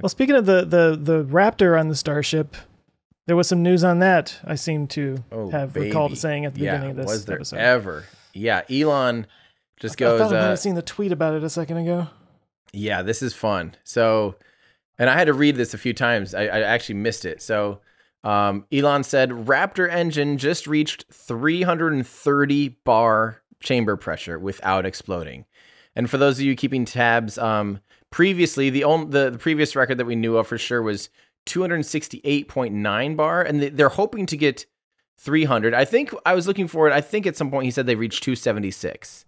Well, speaking of the the the Raptor on the Starship, there was some news on that. I seem to Oh, have recalled saying at the yeah, beginning of this was there episode. ever? Yeah, Elon just I goes. thought I might uh, have seen the tweet about it a second ago. Yeah, this is fun. So, and I had to read this a few times. I, I actually missed it. So, um, Elon said Raptor engine just reached 330 bar chamber pressure without exploding. And for those of you keeping tabs, um, previously the only the, the previous record that we knew of for sure was 268.9 bar, and they- they're hoping to get 300. I think I was looking for it. I think at some point he said they reached 276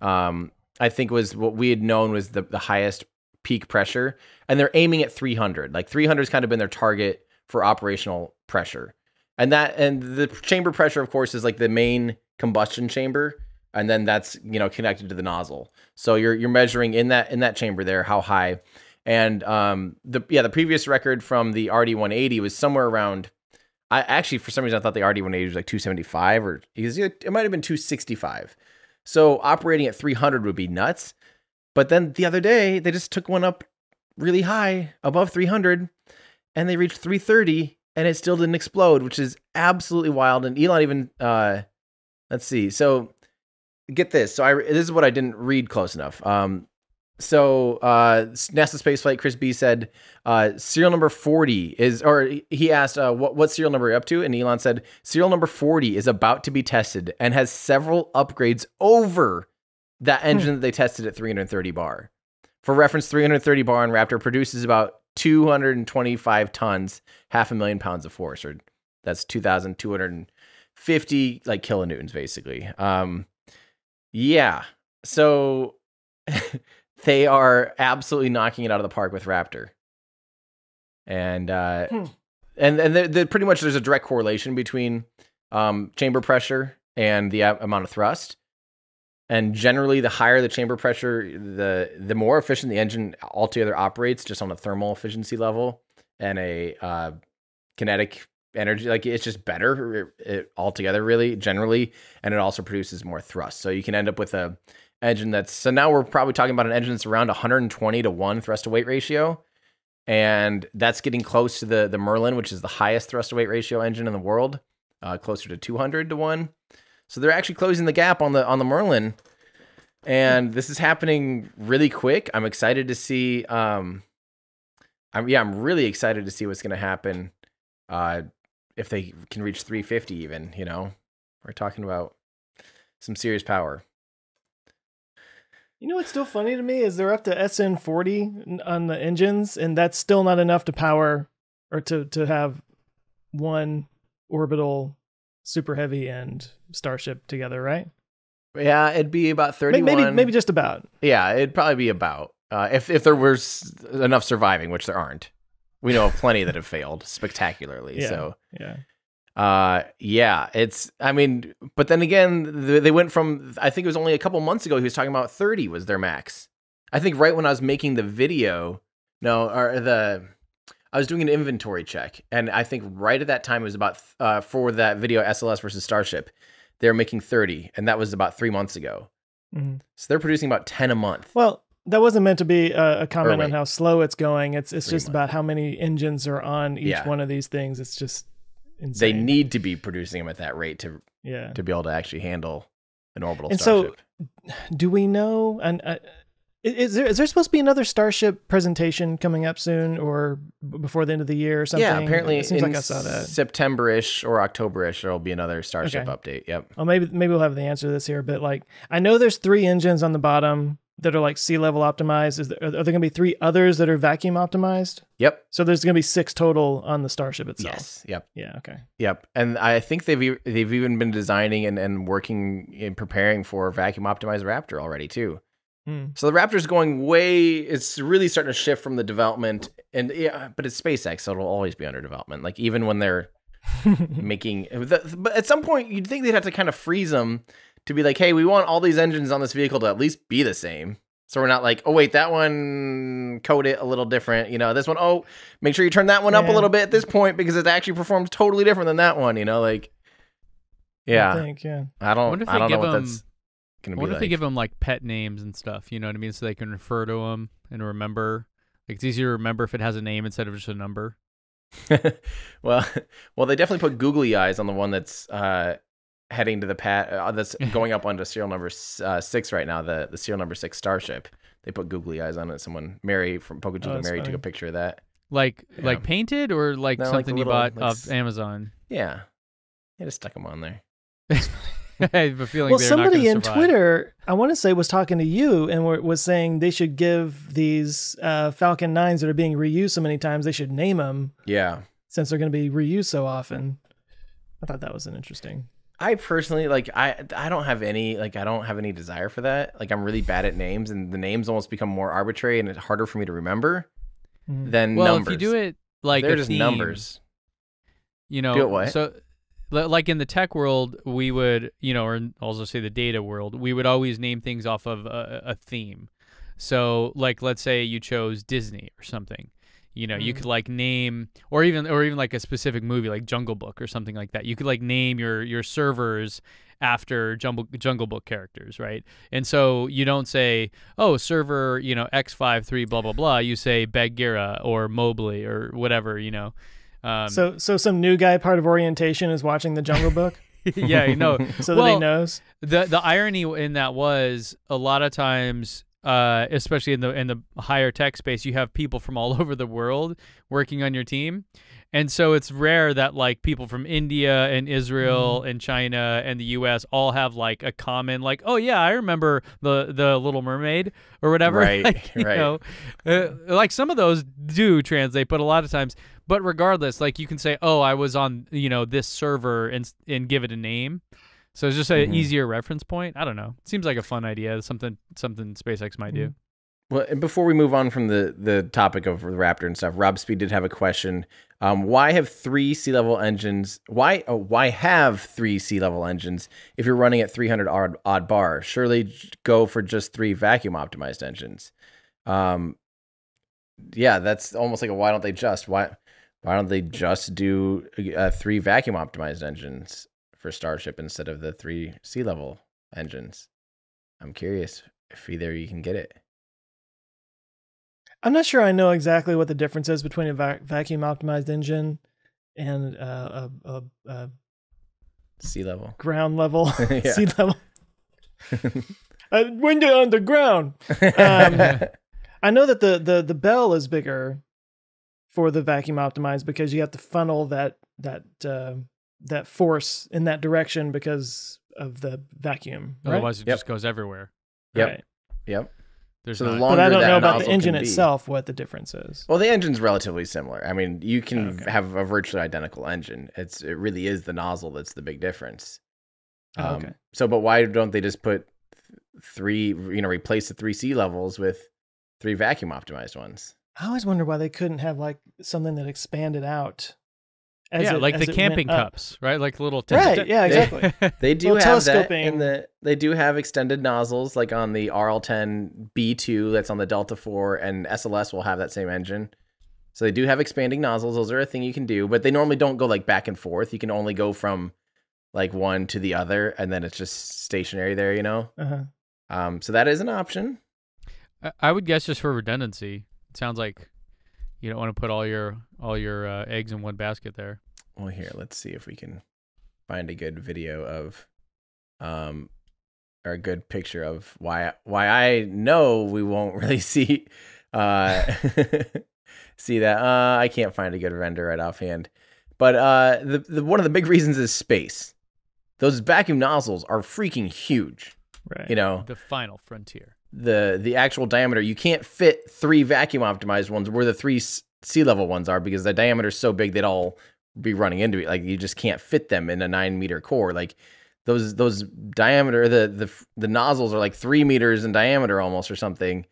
um, I think was what we had known was the, the highest peak pressure, and they're aiming at 300. Like 300 has kind of been their target for operational pressure, and that and the chamber pressure, of course, is like the main combustion chamber, and then that's you know connected to the nozzle. So you're you're measuring in that in that chamber there how high, and um the yeah the previous record from the RD180 was somewhere around. I actually for some reason I thought the RD180 was like 275 or it might have been 265. So operating at 300 would be nuts. But then the other day, they just took one up really high above 300 and they reached 330 and it still didn't explode, which is absolutely wild. And Elon even, uh, let's see. So get this. So I, this is what I didn't read close enough. Um, so uh, NASA spaceflight Chris B said uh, serial number 40 is, or he asked uh, what, what serial number are you up to? And Elon said serial number 40 is about to be tested and has several upgrades over that engine that they tested at 330 bar. For reference, 330 bar on Raptor produces about 225 tons, half a million pounds of force, or that's 2,250 like kilonewtons, basically. Um, yeah. So they are absolutely knocking it out of the park with Raptor. And uh, Hmm. and and they're, they're pretty much there's a direct correlation between um, chamber pressure and the amount of thrust. And generally, the higher the chamber pressure, the the more efficient the engine altogether operates, just on a thermal efficiency level and a uh, kinetic energy. Like it's just better it, it, altogether, really, generally, and it also produces more thrust. So you can end up with a engine that's so now we're probably talking about an engine that's around 120 to one thrust to weight ratio, and that's getting close to the the Merlin, which is the highest thrust to weight ratio engine in the world, uh, closer to 200 to one. So they're actually closing the gap on the on the Merlin, and this is happening really quick. I'm excited to see. Um, I'm yeah, I'm really excited to see what's going to happen. Uh, if they can reach 350, even you know, we're talking about some serious power. You know what's still funny to me is they're up to SN40 on the engines, and that's still not enough to power or to to have one orbital super heavy and starship together, right? Yeah, it'd be about 31. Maybe maybe just about. Yeah, it'd probably be about uh, if if there was enough surviving, which there aren't. We know of plenty that have failed spectacularly. Yeah. So Yeah. Uh, yeah, it's. I mean, but then again, th- they went from. I think it was only a couple months ago. He was talking about thirty was their max. I think right when I was making the video, no, or the, I was doing an inventory check, and I think right at that time it was about uh for that video SLS versus Starship, they were making thirty, and that was about three months ago. Mhm. So they're producing about ten a month. Well, that wasn't meant to be a, a comment on how slow it's going. It's it's Three just months. about how many engines are on each Yeah. one of these things. It's just insane. They need to be producing them at that rate to yeah. to be able to actually handle an orbital And so, starship. Do we know? And uh, is there is there supposed to be another Starship presentation coming up soon, or b- before the end of the year, or something? Yeah, apparently it seems in like I saw that. September-ish or October-ish there'll be another Starship update. Yep. Well, maybe maybe we'll have the answer to this here, but like I know there's three engines on the bottom that are like sea level optimized. Is there, are there going to be three others that are vacuum optimized? Yep. So there's going to be six total on the Starship itself. Yes. Yep. Yeah. Okay. Yep. And I think they've e- they've even been designing and, and working in preparing for vacuum optimized Raptor already too. Hmm. So the Raptor's going way. It's really starting to shift from the development, and yeah, but it's SpaceX, so it'll always be under development. Like even when they're making, the, but at some point you'd think they'd have to kind of freeze them to be like, hey, we want all these engines on this vehicle to at least be the same. So we're not like, oh wait, that one code it a little different. You know, this one, oh, make sure you turn that one up a little bit at this point because it actually performs totally different than that one. You know, like, yeah, I yeah, think, yeah. I don't, wonder if I don't know give what them- that's gonna I be wonder like. if they give them like pet names and stuff. You know what I mean, so they can refer to them and remember. Like it's easier to remember if it has a name instead of just a number. well, well, they definitely put googly eyes on the one that's uh, heading to the pat. Uh, that's going up onto serial number uh, six right now. The the serial number six starship. They put googly eyes on it. Someone Mary from Pokemon Oh, that's Mary took a picture of that. Like Yeah. like painted or like No, like something you bought like, off Amazon. Yeah, yeah, just stuck them on there. I have a feeling well, they're not somebody in survive. Twitter, I want to say, was talking to you and were, was saying they should give these uh, Falcon 9s that are being reused so many times, they should name them Yeah, since they're going to be reused so often. I thought that was an interesting. I personally like I I don't have any like I don't have any desire for that. Like I'm really bad at names, and the names almost become more arbitrary, and it's harder for me to remember Mhm. than Well, numbers. if you do it like they're just theme, numbers. you know, Do it what? so like in the tech world, we would, you know, or in- also say the data world, we would always name things off of a, a theme. So, like, let's say you chose Disney or something. You know, you Mhm. could like name, or even, or even like a specific movie, like Jungle Book or something like that. You could like name your your servers after Jungle Jungle Book characters, right? And so you don't say, oh, server, you know, X five three blah blah blah. You say Bagheera or Mowgli or whatever, you know. Um, so, so some new guy part of orientation is watching the Jungle Book yeah, you know, so that he knows. the the irony in that was a lot of times uh, especially in the in the higher tech space you have people from all over the world working on your team. And so it's rare that like people from India and Israel and China and the US all have like a common like oh yeah I remember the the little mermaid or whatever. Right, Like, right. know, uh, like some of those do translate but a lot of times but regardless like you can say oh I was on you know this server and and give it a name so it's just an Mhm. easier reference point. I don't know. Seems like a fun idea. Something something SpaceX might do. Well, and before we move on from the the topic of the Raptor and stuff, Rob Speed did have a question. Um, why have three sea level engines? Why oh, why have three sea level engines if you're running at 300 odd, odd bar? Surely go for just three vacuum optimized engines. Um, yeah, that's almost like a why don't they just why why don't they just do uh, three vacuum optimized engines for Starship instead of the three sea level engines? I'm curious if either you can get it. I'm not sure I know exactly what the difference is between a vac- vacuum optimized engine and uh, a, a, a Sea level. ground level sea level. I went on the ground. Um, I know that the the the bell is bigger for the vacuum optimized because you have to funnel that that uh, that force in that direction because of the vacuum. Right? Otherwise, it Yep. just goes everywhere. Yep. Right. yep. There's So the not- long- But I don't know about the engine itself. What the difference is? Well, the engine's relatively similar. I mean, you can Okay. have a virtually identical engine. It's it really is the nozzle that's the big difference. Oh, Um, okay. So, but why don't they just put three? You know, replace the three sea levels with three vacuum optimized ones. I always wonder why they couldn't have like something that expanded out. As yeah, it- like as the it went camping up. cups, right? Like little Right, yeah, exactly. They do have that, telescoping- the they do have extended nozzles, like on the RL10 B2 that's on the Delta 4, and SLS will have that same engine. So they do have expanding nozzles; those are a thing you can do, but they normally don't go like back and forth. You can only go from like one to the other, and then it's just stationary there, you know. Uh-huh. Um, so that is an option. I- I would guess just for redundancy. It sounds like you don't want to put all your all your uh, eggs in one basket there. Well, here, let's see if we can find a good video of, um, or a good picture of why why I know we won't really see, uh, see that. Uh, I can't find a good render right offhand, but uh, the, the one of the big reasons is space. Those vacuum nozzles are freaking huge. Right. You know, The final frontier. The the actual diameter you can't fit three vacuum optimized ones where the three sea level ones are because the diameter is so big they'd all be running into it. Like you just can't fit them in a nine meter core. Like those those diameter the the the nozzles are like three meters in diameter almost or something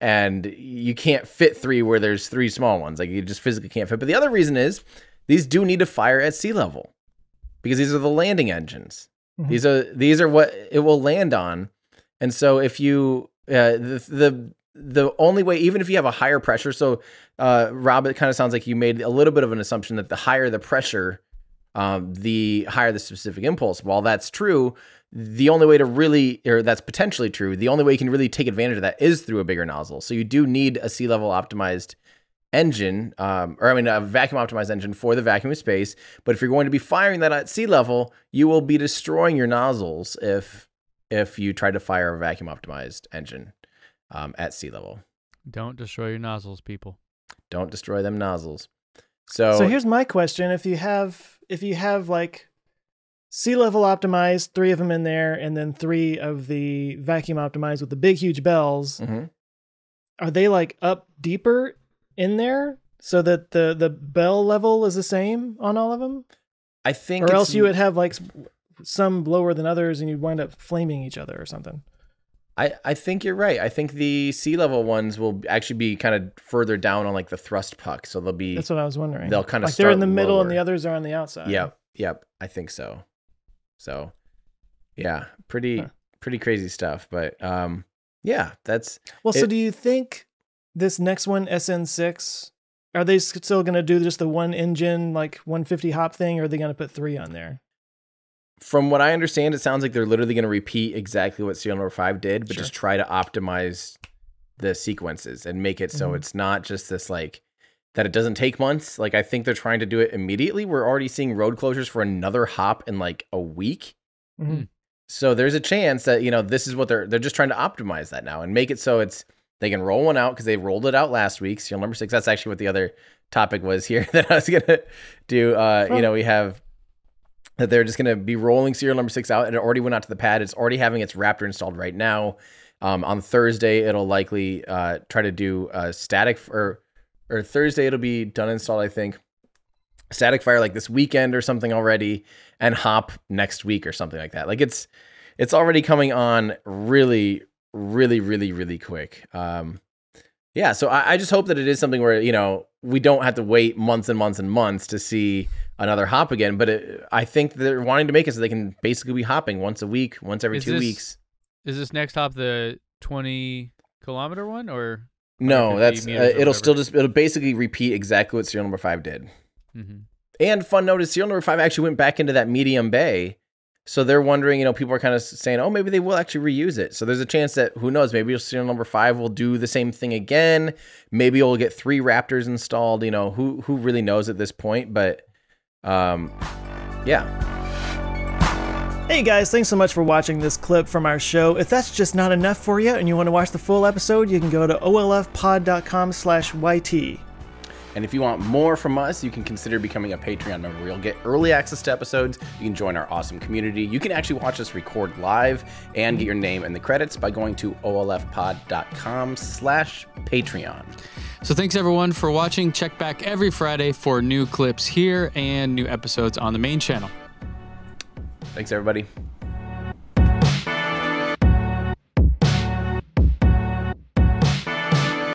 and you can't fit three where there's three small ones. Like you just physically can't fit. But the other reason is these do need to fire at sea level because these are the landing engines. Mhm. these are these are what it will land on and so if you uh, the the the only way, even if you have a higher pressure, so uh, Rob, it kind of sounds like you made a little bit of an assumption that the higher the pressure, um, the higher the specific impulse. While that's true, the only way to really, or that's potentially true, the only way you can really take advantage of that is through a bigger nozzle. So you do need a sea level optimized engine, um, or I mean, a vacuum optimized engine for the vacuum of space. But if you're going to be firing that at sea level, you will be destroying your nozzles if if you tried to fire a vacuum optimized engine um, at sea level. Don't destroy your nozzles, people. Don't destroy them nozzles. So, So here's my question: If you have if you have like sea level optimized, three of them in there, and then three of the vacuum optimized with the big huge bells, Mhm. are they like up deeper in there so that the the bell level is the same on all of them, I think, or else you would have like s- some lower than others, and you'd wind up flaming each other or something. I, I think you're right. I think the sea level ones will actually be kind of further down on like the thrust puck, so they'll be That's what I was wondering. They'll kinda like they're in the middle and the others are on the outside. Yep, yep. I think so. So, yeah, pretty Huh. pretty crazy stuff. But um, yeah, that's Well, so do you think this next one, SN6, are they still going to do just the one engine, like 150 hop thing, or are they going to put three on there? From what I understand. It sounds like they're literally going to repeat exactly what serial number five did, but Sure. just try to optimize the sequences and make it so Mhm. it's not just this like that it doesn't take months. Like I think they're trying to do it immediately. We're already seeing road closures for another hop in like a week. Mhm. So there's a chance that you know this is what they're they're just trying to optimize that now and make it so it's they can roll one out because they rolled it out last week. Serial number six. That's actually what the other topic was here that I was gonna do. Uh, Huh. You know, we have that they're just gonna be rolling serial number six out. and It already went out to the pad. It's already having its Raptor installed right now. Um, on Thursday, it'll likely uh, try to do a static or or Thursday it'll be done installed. I think static fire like this weekend or something already and hop next week or something like that like it's it's already coming on really really really really quick um yeah so I, I just hope that it is something where you know we don't have to wait months and months and months to see another hop again but it, i think they're wanting to make it so they can basically be hopping once a week once every Is two this- weeks Is this next hop the 20 kilometer one or? no that's uh, it'll whatever. still just it'll basically repeat exactly what serial number five did Mhm. And fun note is serial number five actually went back into that medium bay. So they're wondering, you know, people are kind of saying, oh, maybe they will actually reuse it. So there's a chance that who knows, maybe serial number five will do the same thing again. Maybe we'll get three Raptors installed. You know, who who really knows at this point? But um, yeah, Hey guys, thanks so much for watching this clip from our show. If that's just not enough for you and you want to watch the full episode, you can go to olfpod.com slash YT. And if you want more from us, you can consider becoming a Patreon member. You'll get early access to episodes. You can join our awesome community. You can actually watch us record live and get your name in the credits by going to olfpod.com slash Patreon. So thanks everyone for watching. Check back every Friday for new clips here and new episodes on the main channel. Thanks, everybody.